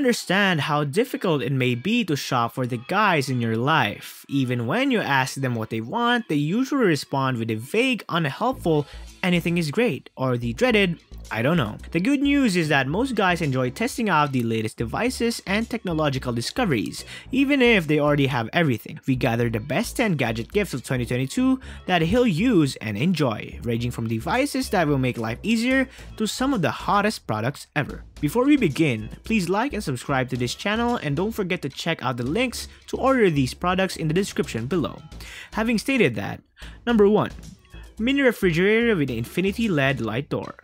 understand how difficult it may be to shop for the guys in your life. Even when you ask them what they want, they usually respond with a vague, unhelpful, anything is great, or the dreaded, I don't know. The good news is that most guys enjoy testing out the latest devices and technological discoveries, even if they already have everything. We gather the best 10 gadget gifts of 2022 that he'll use and enjoy, ranging from devices that will make life easier to some of the hottest products ever. Before we begin, please like and subscribe to this channel and don't forget to check out the links to order these products in the description below. Having stated that, number 1. Mini refrigerator with infinity LED light door.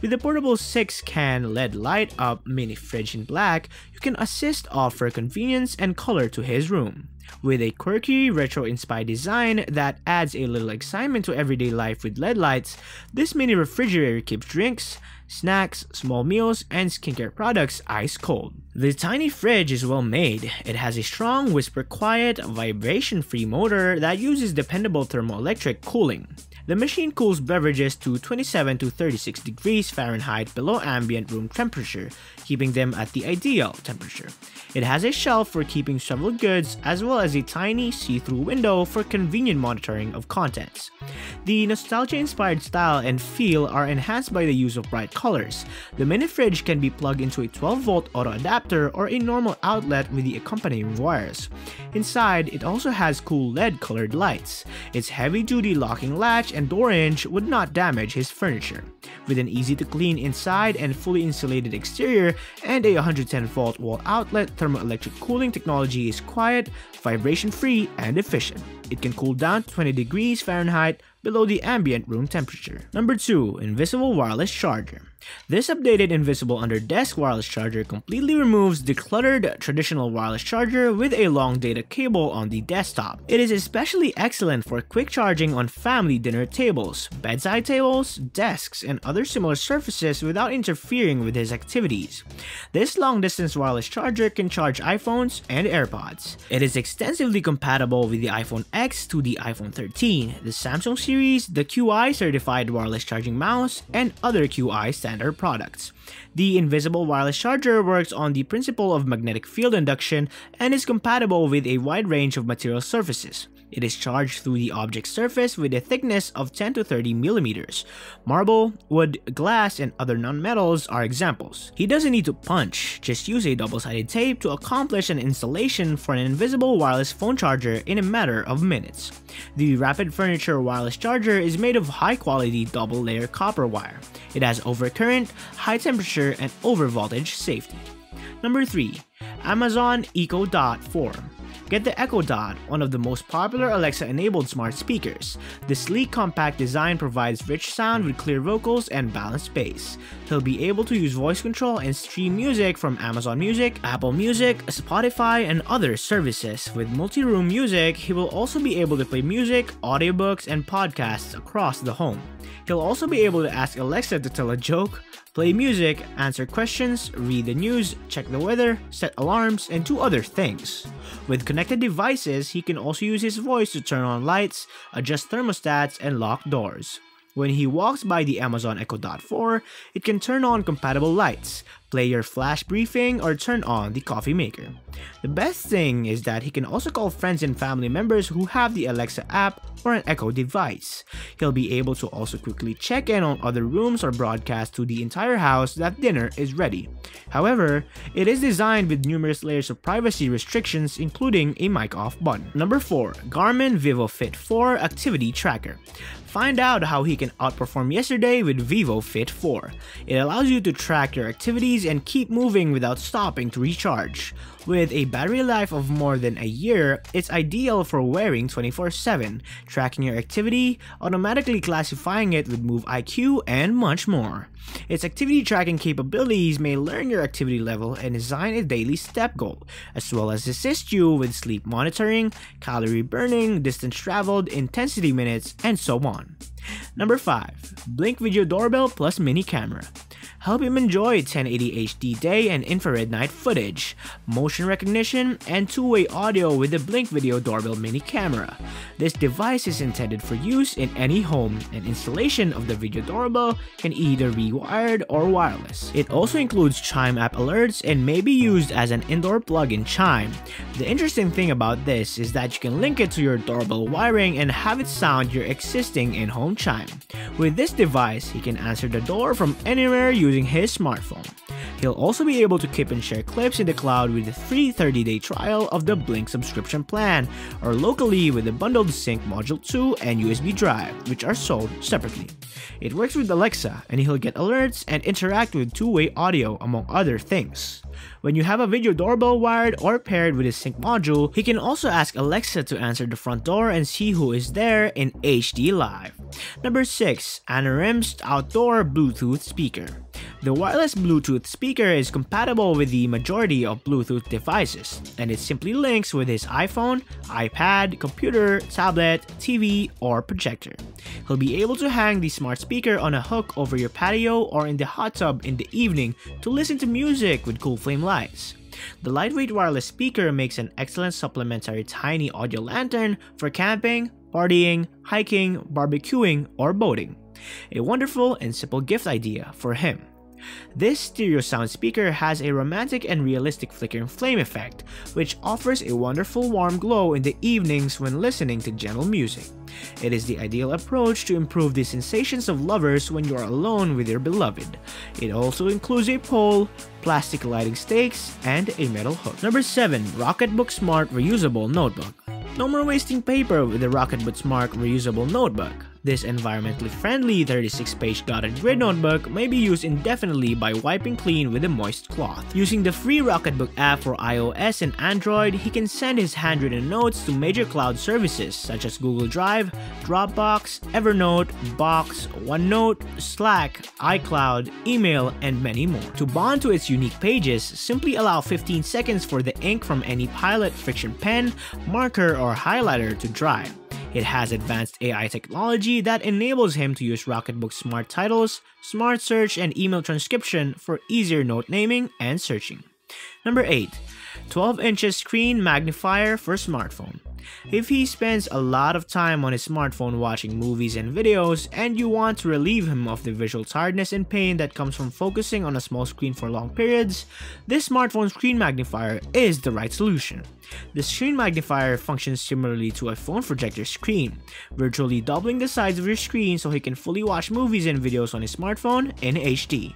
With the portable 6-can LED light up mini fridge in black, you can assist offer convenience and color to his room. With a quirky, retro-inspired design that adds a little excitement to everyday life with LED lights, this mini refrigerator keeps drinks, snacks, small meals, and skincare products ice cold. The tiny fridge is well made. It has a strong, whisper quiet, vibration-free motor that uses dependable thermoelectric cooling. The machine cools beverages to 27 to 36 degrees Fahrenheit below ambient room temperature, keeping them at the ideal temperature. It has a shelf for keeping several goods as well as a tiny see-through window for convenient monitoring of contents. The nostalgia-inspired style and feel are enhanced by the use of bright colors. The mini fridge can be plugged into a 12-volt auto adapter or a normal outlet with the accompanying wires. Inside, it also has cool LED-colored lights. Its heavy-duty locking latch and door would not damage his furniture. With an easy-to-clean inside and fully insulated exterior and a 110-volt wall outlet, thermoelectric cooling technology is quiet, vibration-free, and efficient. It can cool down to 20 degrees Fahrenheit below the ambient room temperature. Number 2. Invisible Wireless Charger this updated invisible under desk wireless charger completely removes the cluttered traditional wireless charger with a long data cable on the desktop. It is especially excellent for quick charging on family dinner tables, bedside tables, desks, and other similar surfaces without interfering with his activities. This long distance wireless charger can charge iPhones and AirPods. It is extensively compatible with the iPhone X to the iPhone 13, the Samsung series, the QI certified wireless charging mouse, and other QI standards products. The invisible wireless charger works on the principle of magnetic field induction and is compatible with a wide range of material surfaces. It is charged through the object's surface with a thickness of 10 to 30 millimeters. Marble, wood, glass, and other non-metals are examples. He doesn't need to punch, just use a double-sided tape to accomplish an installation for an invisible wireless phone charger in a matter of minutes. The Rapid Furniture wireless charger is made of high-quality double-layer copper wire. It has overcurrent, high temperature, and overvoltage safety. Number 3. Amazon Echo Dot 4 Get the Echo Dot, one of the most popular Alexa-enabled smart speakers. The sleek compact design provides rich sound with clear vocals and balanced bass. He'll be able to use voice control and stream music from Amazon Music, Apple Music, Spotify, and other services. With multi-room music, he will also be able to play music, audiobooks, and podcasts across the home. He'll also be able to ask Alexa to tell a joke, play music, answer questions, read the news, check the weather, set alarms, and do other things. With connected devices, he can also use his voice to turn on lights, adjust thermostats, and lock doors. When he walks by the Amazon Echo Dot 4, it can turn on compatible lights, play your flash briefing, or turn on the coffee maker. The best thing is that he can also call friends and family members who have the Alexa app or an Echo device. He'll be able to also quickly check in on other rooms or broadcast to the entire house that dinner is ready. However, it is designed with numerous layers of privacy restrictions including a mic off button. Number 4. Garmin vívofit 4 Activity Tracker Find out how he can outperform yesterday with vívofit 4. It allows you to track your activities and keep moving without stopping to recharge. With a battery life of more than a year, it's ideal for wearing 24-7, tracking your activity, automatically classifying it with Move IQ, and much more. Its activity tracking capabilities may learn your activity level and design a daily step goal, as well as assist you with sleep monitoring, calorie burning, distance traveled, intensity minutes, and so on. Number 5. Blink Video Doorbell plus Mini Camera help him enjoy 1080 HD day and infrared night footage, motion recognition, and two-way audio with the Blink Video Doorbell Mini camera. This device is intended for use in any home, and installation of the video doorbell can either be wired or wireless. It also includes Chime app alerts and may be used as an indoor plug-in chime. The interesting thing about this is that you can link it to your doorbell wiring and have it sound your existing in-home chime. With this device, he can answer the door from anywhere using his smartphone. He'll also be able to keep and share clips in the cloud with a free 30-day trial of the Blink subscription plan, or locally with the bundled Sync Module 2 and USB drive, which are sold separately. It works with Alexa, and he'll get alerts and interact with two-way audio, among other things. When you have a video doorbell wired or paired with a sync module, he can also ask Alexa to answer the front door and see who is there in HD Live. Number 6. ANERIMST Outdoor Bluetooth Speaker the wireless Bluetooth speaker is compatible with the majority of Bluetooth devices, and it simply links with his iPhone, iPad, computer, tablet, TV, or projector. He'll be able to hang the smart speaker on a hook over your patio or in the hot tub in the evening to listen to music with cool flame lights. The lightweight wireless speaker makes an excellent supplementary tiny audio lantern for camping, partying, hiking, barbecuing, or boating. A wonderful and simple gift idea for him. This stereo sound speaker has a romantic and realistic flickering flame effect, which offers a wonderful warm glow in the evenings when listening to gentle music. It is the ideal approach to improve the sensations of lovers when you are alone with your beloved. It also includes a pole, plastic lighting stakes, and a metal hook. Number 7. Rocketbook Smart Reusable Notebook No more wasting paper with the Rocketbook Smart Reusable Notebook. This environmentally friendly 36-page dotted grid notebook may be used indefinitely by wiping clean with a moist cloth. Using the free Rocketbook app for iOS and Android, he can send his handwritten notes to major cloud services such as Google Drive, Dropbox, Evernote, Box, OneNote, Slack, iCloud, email, and many more. To bond to its unique pages, simply allow 15 seconds for the ink from any Pilot Friction pen, marker, or highlighter to dry. It has advanced AI technology that enables him to use Rocketbook Smart Titles, Smart Search, and email transcription for easier note naming and searching. Number 8. 12 inches screen magnifier for smartphone. If he spends a lot of time on his smartphone watching movies and videos, and you want to relieve him of the visual tiredness and pain that comes from focusing on a small screen for long periods, this smartphone screen magnifier is the right solution. The screen magnifier functions similarly to a phone projector screen, virtually doubling the size of your screen so he can fully watch movies and videos on his smartphone in HD.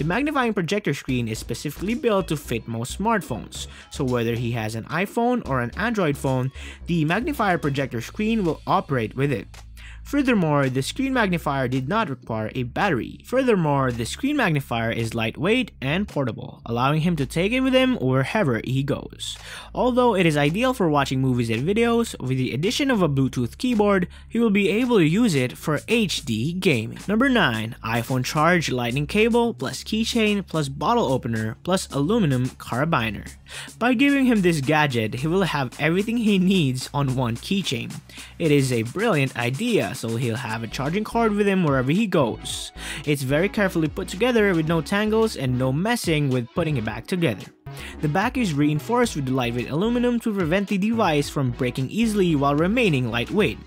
The magnifying projector screen is specifically built to fit most smartphones, so whether he has an iPhone or an Android phone, the magnifier projector screen will operate with it. Furthermore, the screen magnifier did not require a battery. Furthermore, the screen magnifier is lightweight and portable, allowing him to take it with him wherever he goes. Although it is ideal for watching movies and videos, with the addition of a Bluetooth keyboard, he will be able to use it for HD gaming. Number 9. iPhone Charge Lightning Cable plus keychain plus bottle opener plus aluminum carabiner. By giving him this gadget, he will have everything he needs on one keychain. It is a brilliant idea so he'll have a charging cord with him wherever he goes. It's very carefully put together with no tangles and no messing with putting it back together. The back is reinforced with lightweight aluminum to prevent the device from breaking easily while remaining lightweight.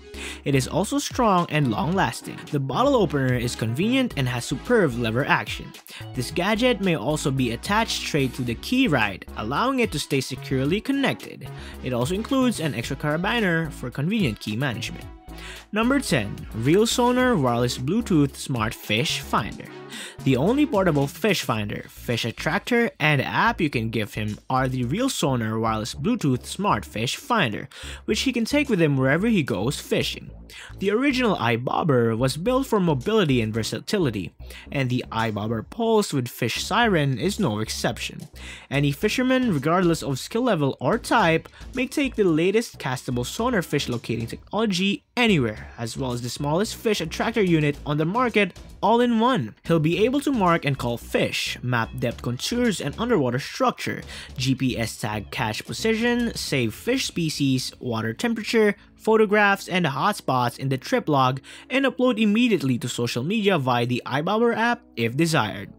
It is also strong and long-lasting. The bottle opener is convenient and has superb lever action. This gadget may also be attached straight to the key ride, allowing it to stay securely connected. It also includes an extra carabiner for convenient key management. Number 10. ReelSonar Wireless Bluetooth Smart Fish Finder the only portable fish finder, fish attractor, and app you can give him are the ReelSonar wireless Bluetooth smart fish finder, which he can take with him wherever he goes fishing. The original iBobber was built for mobility and versatility, and the iBobber Pulse with Fish Siren is no exception. Any fisherman, regardless of skill level or type, may take the latest castable sonar fish locating technology anywhere, as well as the smallest fish attractor unit on the market all in one. He'll be able to mark and call fish, map depth contours and underwater structure, GPS tag cache position, save fish species, water temperature, photographs, and hotspots in the trip log, and upload immediately to social media via the iBobber app if desired.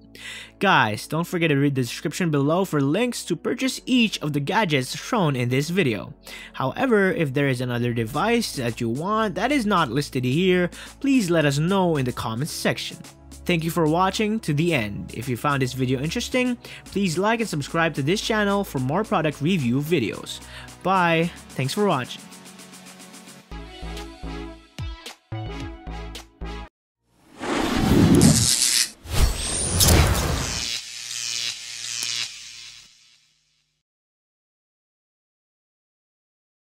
Guys, don't forget to read the description below for links to purchase each of the gadgets shown in this video. However, if there is another device that you want that is not listed here, please let us know in the comments section. Thank you for watching to the end. If you found this video interesting, please like and subscribe to this channel for more product review videos. Bye, thanks for watching.